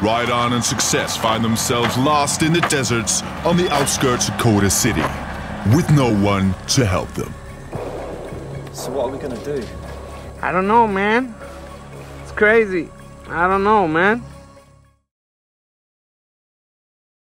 Rydon and Success find themselves lost in the deserts on the outskirts of Coda City, with no one to help them. So what are we gonna do? I don't know, man. It's crazy. I don't know, man.